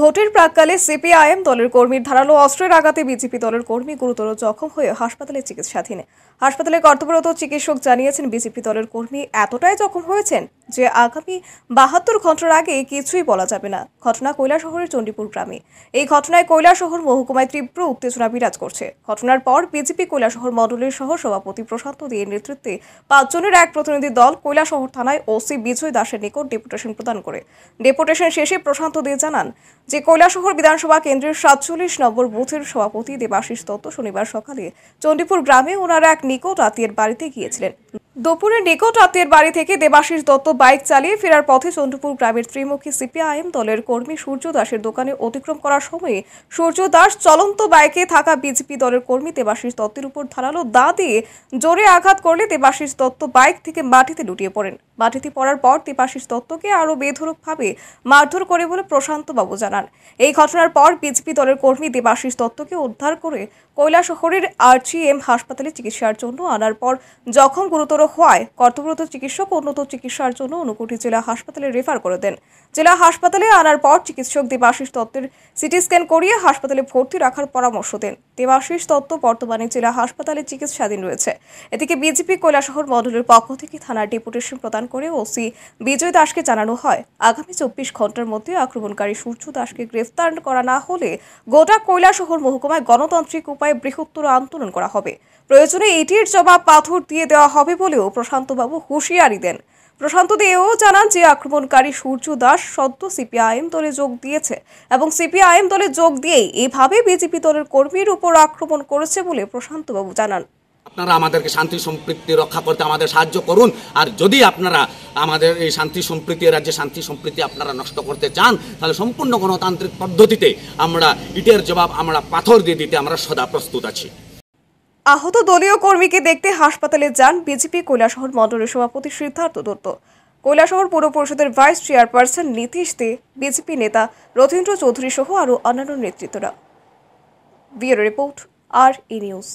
ভোটের প্রাককালে সিপিআইএম দলের কর্মীর ধারালো অস্ত্রের আঘাতে বিজেপি দলের কর্মী গুরুতর জখম হয়ে হাসপাতালে চিকিৎসাধীন। হাসপাতালে কর্তব্যরত চিকিৎসক জানিয়েছেন, বিজেপি দলের কর্মী এতটাই জখম হয়েছেন যে আগামী বাহাত্তর ঘণ্টার আগে কিছুই বলা যাবে না। ঘটনা কৈলাসহরের চণ্ডীপুর গ্রামে। এই ঘটনায় কৈলাসহর মহকুমায় তীব্র উত্তেজনা বিরাজ করছে। ঘটনার পর বিজেপি কৈলাসহর মণ্ডলের সহ সভাপতি প্রশান্ত দিয়ে নেতৃত্বে পাঁচজনের এক প্রতিনিধি দল কৈলাসহর থানায় ওসি বিজয় দাসের নিকট ডেপুটেশন প্রদান করে। ডেপুটেশন শেষে প্রশান্ত দিয়ে জানান যে কৈলাসহর বিধানসভা কেন্দ্রের সাতচল্লিশ নম্বর বুথের সভাপতি দেবাশিস দত্ত শনিবার সকালে চণ্ডীপুর গ্রামে ওনারা এক নিকট আত্মীয়ের বাড়িতে গিয়েছিলেন। দুপুরে নিকট আত্মীয়ের বাড়ি থেকে দেবাশিস দত্ত বাইক চালিয়ে ফেরার পথে চন্দ্রপুর গ্রামের ত্রিমুখী সিপিআইএম দলের কর্মী সূর্য দাসের দোকানে অতিক্রম করার সময় সূর্য দাস চলন্ত বাইকে থাকা বিজেপি দলের কর্মী দেবাশিস দত্তের উপর ধারালো দা দিয়ে জোরে আঘাত করলে দেবাশিস দত্ত বাইক থেকে মাটিতে লুটিয়ে পড়েন। মাটিতে পড়ার পর দেবাশিস দত্তকে আরও বেধরকভাবে মারধর করে বলে প্রশান্ত বাবু জানান। এই ঘটনার পর বিজেপি দলের কর্মী দেবাশিস দত্তকে উদ্ধার করে কৈলাসহরের আরজিএম হাসপাতালে চিকিৎসার জন্য আনার পর জখম গুরুতর হওয়ায় কর্তব্যরত চিকিৎসক উন্নত চিকিৎসার জন্য ঊনকোটি জেলা হাসপাতালে রেফার করে দেন। জেলা হাসপাতালে আনার পর চিকিৎসক দেবাশিস দত্তের সিটি স্ক্যান করিয়ে হাসপাতালে ভর্তি রাখার পরামর্শ দেন। দেবাশিস দত্ত বর্তমানে জেলা হাসপাতালে চিকিৎসাধীন রয়েছে। এদিকে বিজেপি কৈলাসহর মণ্ডলের পক্ষ থেকে থানার ডেপুটেশন প্রদান করে ওসি বিজয় দাসকে জানানো হয়, আগামী চব্বিশ ঘণ্টার মধ্যে আক্রমণকারী সূর্য দাসকে গ্রেফতার করা না হলে গোটা কৈলাসহর মহকুমায় গণতান্ত্রিক উপায়ে বৃহত্তর আন্দোলন করা হবে। প্রয়োজনে এটির জবাব পাথর দিয়ে দেওয়া হবে বলেও প্রশান্তবাবু হুঁশিয়ারি দেন। প্রশান্ত দেও জানান যে আক্রমণকারী সূর্য দাস সদ্য সিপিআইএম দলে যোগ দিয়েছে এবং সিপিআইএম দলে যোগ দিয়েই এভাবে বিজেপি দলের কর্মীর উপর আক্রমণ করেছে বলে প্রশান্তবাবু জানান। আপনারা আমাদেরকে শান্তি সম্প্রীতি রক্ষা করতে আমাদের সাহায্য করুন। আর যদি আপনারা আমাদের এই শান্তি সম্প্রীতি, রাজ্যে শান্তি সম্প্রীতি আপনারা নষ্ট করতে চান, তাহলে সম্পূর্ণ গণতান্ত্রিক পদ্ধতিতে আমরা ইটের জবাব আমরা পাথর দিয়ে দিতে আমরা সদা প্রস্তুত আছি। আহত দলীয় কর্মীকে দেখতে হাসপাতালে যান বিজেপি কৈলাসহর মণ্ডলের সভাপতি সিদ্ধার্থ দত্ত। কৈলাসহর পৌর পরিষদের vice chairperson Nitish Dey, BJP নেতা রথীন্দ্র চৌধুরী সহ আরও অন্যান্য নেতৃত্বরা। Report, R E news.